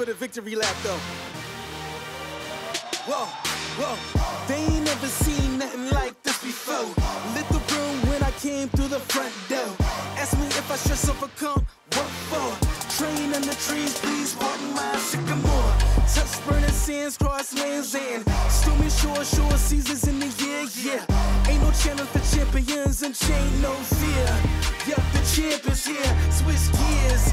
for the victory lap though. Whoa, whoa. They ain't never seen nothing like this before. Lit the room when I came through the front door. Ask me if I stress should overcome. What for? Train in the trees, please pardon my sycamore. Touch burning sands, cross lands, and stormy shore, shore seasons in the year, yeah. Ain't no channel for champions and chain no fear. Yup, the champ is here. Switch gears,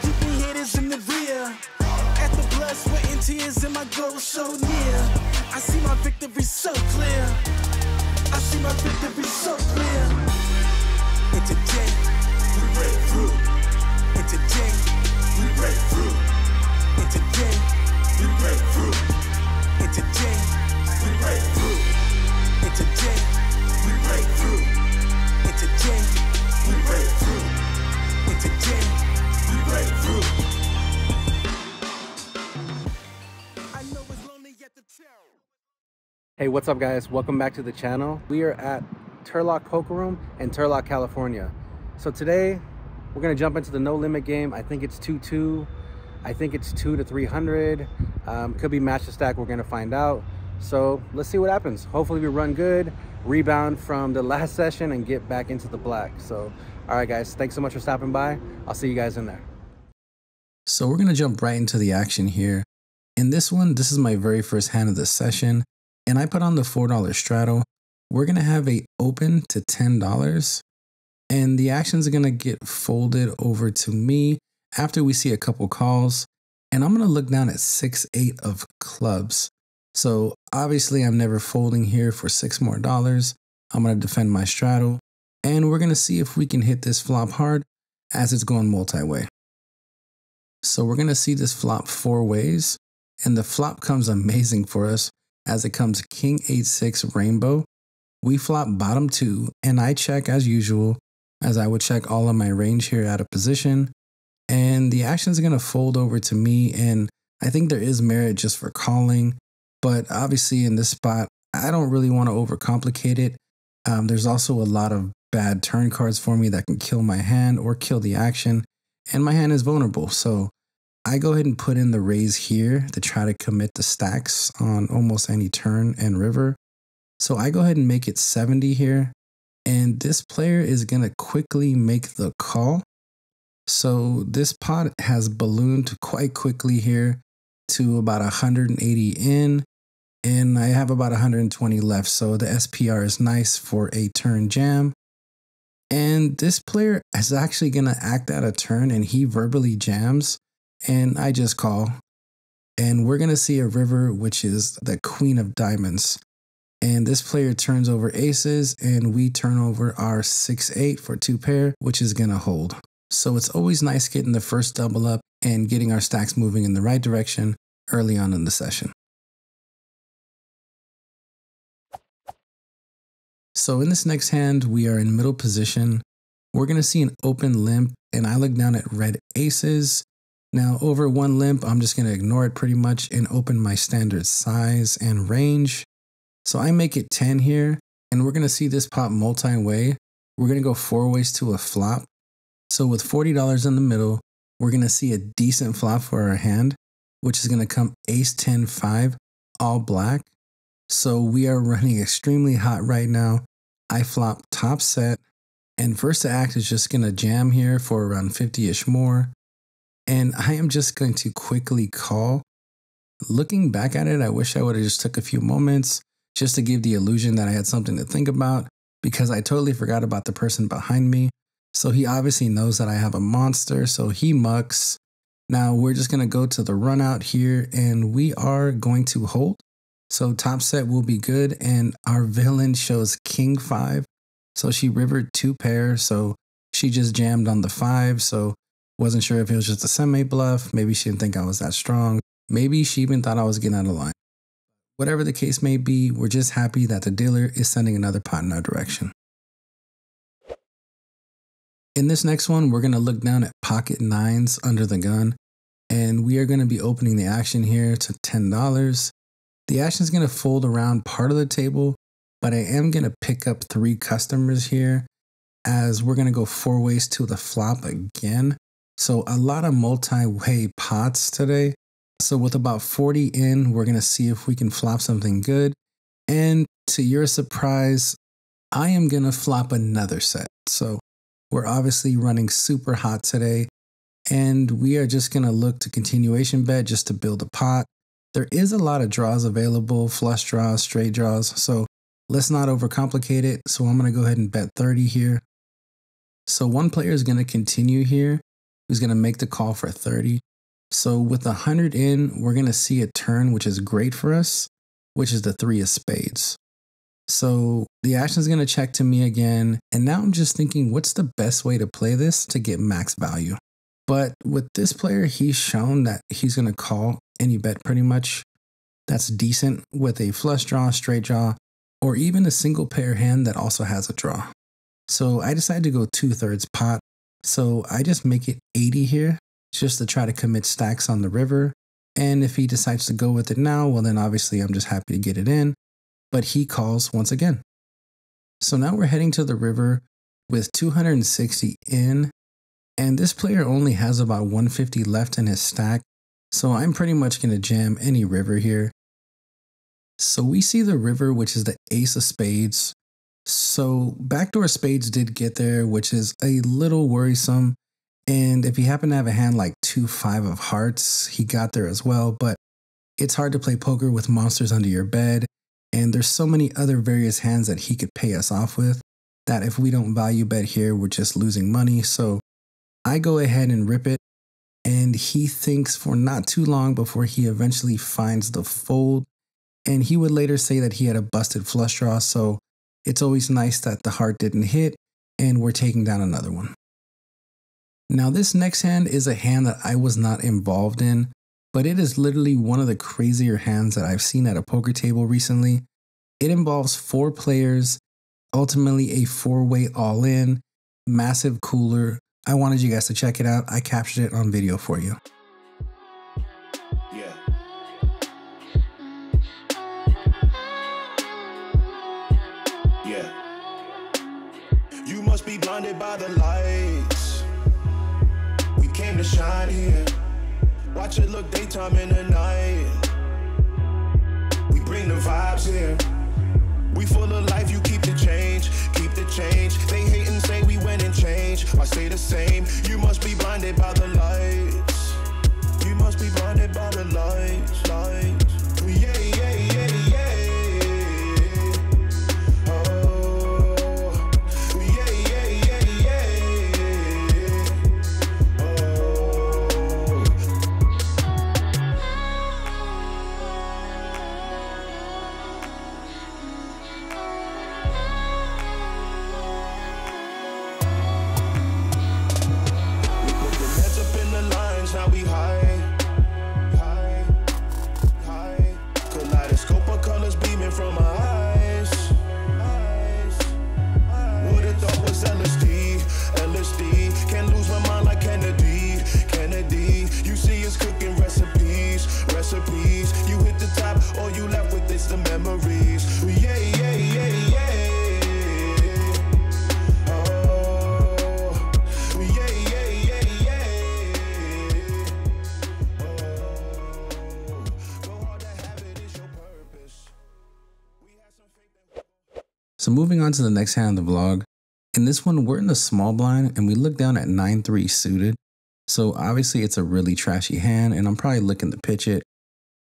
keeping haters in the rear. At the blood, sweat, and tears, and my goal so near. I see my victory so clear. I see my victory so clear. And today, we break through. And today, we break through. And today, we break through. Hey, what's up guys? Welcome back to the channel. We are at Turlock Poker Room in Turlock, California. So today, we're gonna jump into the no limit game. I think it's 2-2. I think it's 2 to 300. Um, could be match to stack, we're gonna find out. So let's see what happens. Hopefully we run good, rebound from the last session and get back into the black. So, all right guys, thanks so much for stopping by. I'll see you guys in there. So we're gonna jump right into the action here. In this one, this is my very first hand of the session, and I put on the $4 straddle. We're gonna have a open to $10, and the actions are gonna get folded over to me after we see a couple calls, and I'm gonna look down at six, eight of clubs. So obviously I'm never folding here for six more dollars. I'm gonna defend my straddle, and we're gonna see if we can hit this flop hard as it's going multi-way. So we're gonna see this flop four ways, and the flop comes amazing for us as it comes King 8-6 Rainbow. We flop bottom two, and I check as usual, as I would check all of my range here out of position. And the action is gonna fold over to me, and I think there is merit just for calling, but obviously in this spot, I don't really want to overcomplicate it. Um, there's also a lot of bad turn cards for me that can kill my hand or kill the action, and my hand is vulnerable. So I go ahead and put in the raise here to try to commit the stacks on almost any turn and river. So I go ahead and make it 70 here. And this player is going to quickly make the call. So this pot has ballooned quite quickly here to about 180 in. And I have about 120 left. So the SPR is nice for a turn jam. And this player is actually going to act out a turn and he verbally jams and I just call. And we're going to see a river, which is the queen of diamonds. And this player turns over aces, and we turn over our 6 8 for two pair, which is going to hold. So it's always nice getting the first double up and getting our stacks moving in the right direction early on in the session. So in this next hand, we are in middle position. We're going to see an open limp, and I look down at red aces. Now, over one limp, I'm just going to ignore it pretty much and open my standard size and range. So I make it 10 here, and we're going to see this pop multi-way. We're going to go four ways to a flop. So with $40 in the middle, we're going to see a decent flop for our hand, which is going to come ace 10 5, all black. So we are running extremely hot right now. I flop top set, and first to act is just going to jam here for around 50 ish more. And I am just going to quickly call. Looking back at it, I wish I would have just took a few moments just to give the illusion that I had something to think about because I totally forgot about the person behind me. So he obviously knows that I have a monster, so he mucks. Now we're just going to go to the run out here and we are going to hold. So top set will be good and our villain shows king 5. So she rivered two pairs, so she just jammed on the 5, so wasn't sure if it was just a semi bluff. Maybe she didn't think I was that strong. Maybe she even thought I was getting out of line. Whatever the case may be, we're just happy that the dealer is sending another pot in our direction. In this next one, we're going to look down at pocket nines under the gun, and we are going to be opening the action here to $10. The action is going to fold around part of the table, but I am going to pick up three customers here as we're going to go four ways to the flop again. So a lot of multi-way pots today. So with about 40 in, we're going to see if we can flop something good. And to your surprise, I am going to flop another set. So we're obviously running super hot today. And we are just going to look to continuation bet just to build a pot. There is a lot of draws available, flush draws, straight draws. So let's not overcomplicate it. So I'm going to go ahead and bet 30 here. So one player is going to continue here, who's going to make the call for 30. So with 100 in, we're going to see a turn, which is great for us, which is the three of spades. So the action is going to check to me again. And now I'm just thinking, what's the best way to play this to get max value? But with this player, he's shown that he's going to call any bet pretty much that's decent with a flush draw, straight draw, or even a single pair hand that also has a draw. So I decided to go two thirds pot. So I just make it 80 here just to try to commit stacks on the river. And if he decides to go with it now, well, then obviously I'm just happy to get it in. But he calls once again. So now we're heading to the river with 260 in. And this player only has about 150 left in his stack. So I'm pretty much going to jam any river here. So we see the river, which is the ace of spades. So backdoor spades did get there, which is a little worrisome. And if he happened to have a hand like 2 5 of hearts, he got there as well. But it's hard to play poker with monsters under your bed. And there's so many other various hands that he could pay us off with that if we don't value bet here, we're just losing money. So I go ahead and rip it. And he thinks for not too long before he eventually finds the fold. And he would later say that he had a busted flush draw. So it's always nice that the heart didn't hit and we're taking down another one. Now, this next hand is a hand that I was not involved in, but it is literally one of the crazier hands that I've seen at a poker table recently. It involves four players, ultimately a four way all in, massive cooler. I wanted you guys to check it out. I captured it on video for you. Blinded by the lights. We came to shine here. Watch it look daytime in the night. We bring the vibes here. We full of life, you keep the change, keep the change. They hate and say we went and changed. I stay the same. You must be blinded by the lights. You must be blinded by the lights, lights. So moving on to the next hand of the vlog. In this one, we're in the small blind and we look down at 9-3 suited. So obviously it's a really trashy hand and I'm probably looking to pitch it,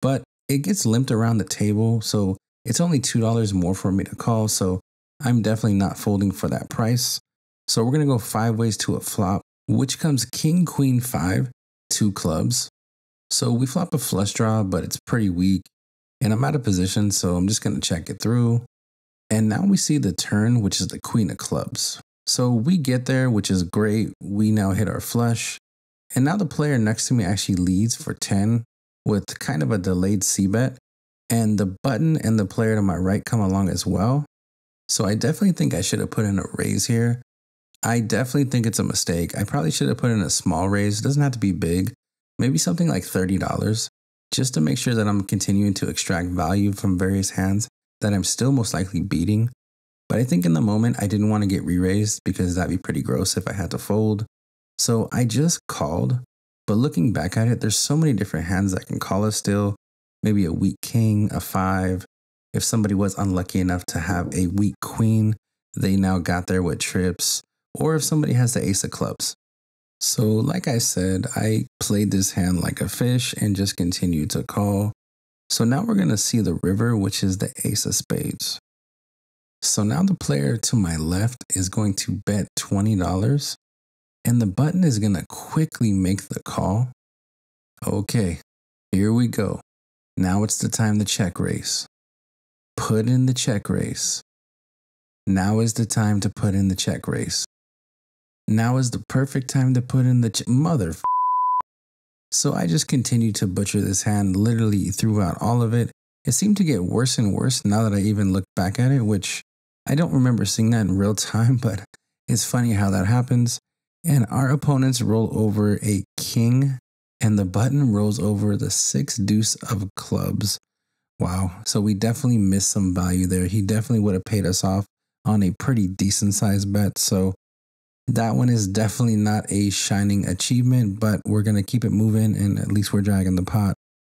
but it gets limped around the table. So it's only $2 more for me to call. So I'm definitely not folding for that price. So we're going to go five ways to a flop, which comes king, queen, five, two clubs. So we flop a flush draw, but it's pretty weak and I'm out of position. So I'm just going to check it through. And now we see the turn, which is the queen of clubs. So we get there, which is great. We now hit our flush. And now the player next to me actually leads for 10 with kind of a delayed C bet. And the button and the player to my right come along as well. So I definitely think I should have put in a raise here. I definitely think it's a mistake. I probably should have put in a small raise. It doesn't have to be big. Maybe something like $30 just to make sure that I'm continuing to extract value from various hands that I'm still most likely beating. But I think in the moment I didn't want to get re raised because that'd be pretty gross if I had to fold. So I just called But looking back at it, there's so many different hands that can call us still. Maybe a weak king, a five. If somebody was unlucky enough to have a weak queen, they now got there with trips. Or if somebody has the ace of clubs. So, like I said, I played this hand like a fish and just continued to call. So now we're going to see the river, which is the ace of spades. So now the player to my left is going to bet $20 and the button is going to quickly make the call. Okay, here we go. Now it's the time to check raise. Put in the check raise. Now is the time to put in the check raise. Now is the perfect time to put in the mother. So I just continued to butcher this hand literally throughout all of it. It seemed to get worse and worse now that I even look back at it, which I don't remember seeing that in real time, but it's funny how that happens. And our opponents roll over a king, and the button rolls over the six deuce of clubs. Wow. So we definitely missed some value there. He definitely would have paid us off on a pretty decent sized bet. So that one is definitely not a shining achievement, but we're going to keep it moving and at least we're dragging the pot.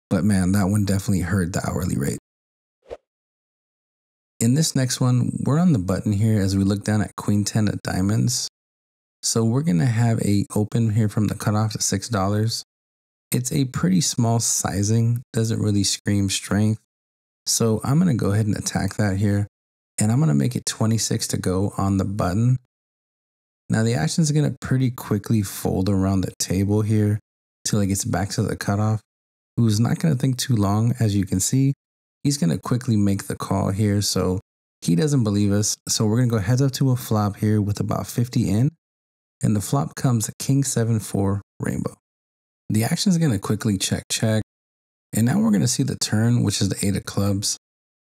But man, that one definitely hurt the hourly rate. In this next one, we're on the button here as we look down at Queen 10 of diamonds. So we're going to have a open here from the cutoff to $6. It's a pretty small sizing, doesn't really scream strength. So I'm going to go ahead and attack that here. And I'm going to make it 26 to go on the button. Now the action is going to pretty quickly fold around the table here till it gets back to the cutoff. Who's not going to think too long, as you can see. He's going to quickly make the call here. So he doesn't believe us. So we're going to go heads up to a flop here with about 50 in and the flop comes King 7 4 Rainbow. The action is going to quickly check check, and now we're going to see the turn, which is the 8 of clubs.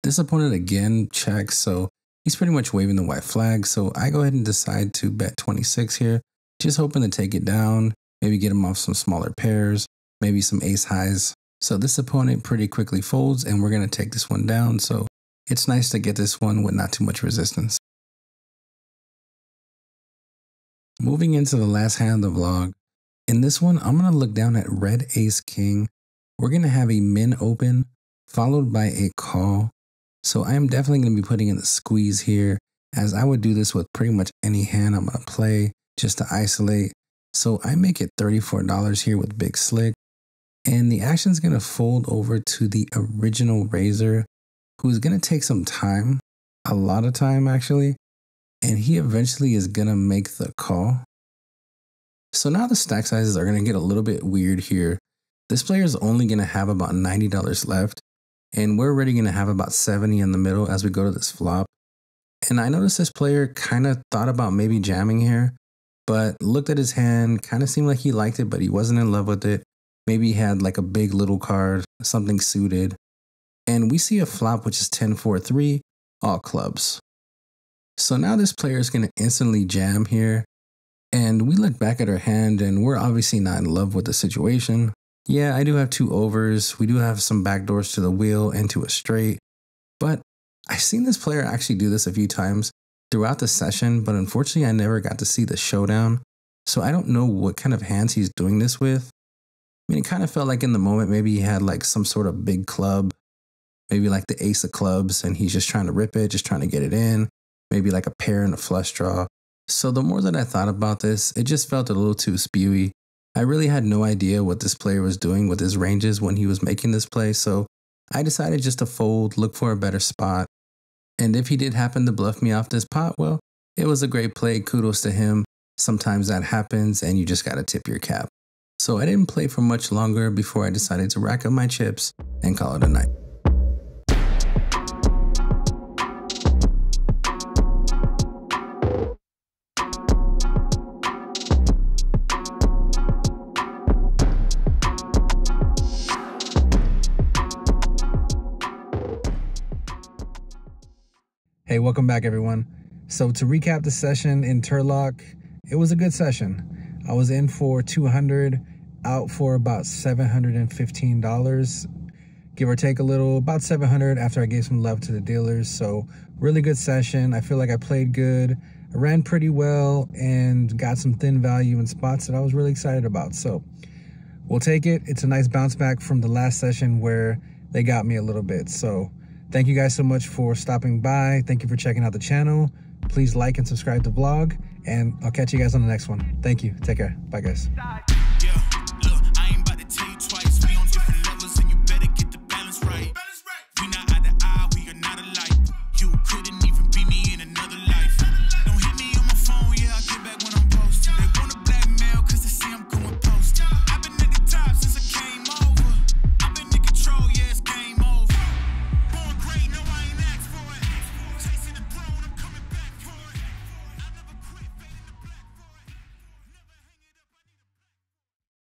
This opponent again checks, so he's pretty much waving the white flag. So I go ahead and decide to bet 26 here, just hoping to take it down, maybe get him off some smaller pairs, maybe some ace highs. So this opponent pretty quickly folds, and we're going to take this one down. So it's nice to get this one with not too much resistance. Moving into the last hand of the vlog, in this one, I'm going to look down at red ace king. We're going to have a min open followed by a call. So I am definitely going to be putting in the squeeze here as I would do this with pretty much any hand I'm going to play just to isolate. So I make it $34 here with Big Slick. And the action is going to fold over to the original raiser, who's going to take some time, a lot of time actually, and he eventually is going to make the call. So now the stack sizes are going to get a little bit weird here. This player is only going to have about $90 left, and we're already going to have about 70 in the middle as we go to this flop. And I noticed this player kind of thought about maybe jamming here, but looked at his hand, kind of seemed like he liked it, but he wasn't in love with it. Maybe he had like a big little card, something suited. And we see a flop which is 10 4 3, all clubs. So now this player is going to instantly jam here. And we look back at our hand and we're obviously not in love with the situation. Yeah, I do have two overs. We do have some backdoors to the wheel and to a straight. But I've seen this player actually do this a few times throughout the session, but unfortunately, I never got to see the showdown. So I don't know what kind of hands he's doing this with. I mean, it kind of felt like in the moment, maybe he had like some sort of big club, maybe like the ace of clubs, and he's just trying to rip it, just trying to get it in maybe like a pair and a flush draw. So the more that I thought about this, it just felt a little too spewy. I really had no idea what this player was doing with his ranges when he was making this play, so I decided just to fold, look for a better spot. And if he did happen to bluff me off this pot, well, it was a great play. Kudos to him. Sometimes that happens and you just gotta tip your cap. So I didn't play for much longer before I decided to rack up my chips and call it a night. Welcome back, everyone. So to recap the session in Turlock, it was a good session. I was in for 200, out for about $715, give or take a little, about 700 after I gave some love to the dealers. So really good session. I feel like I played good. I ran pretty well and got some thin value in spots that I was really excited about. So we'll take it. It's a nice bounce back from the last session where they got me a little bit. So thank you guys so much for stopping by. Thank you for checking out the channel. Please like and subscribe to vlog and I'll catch you guys on the next one. Thank you. Take care. Bye guys.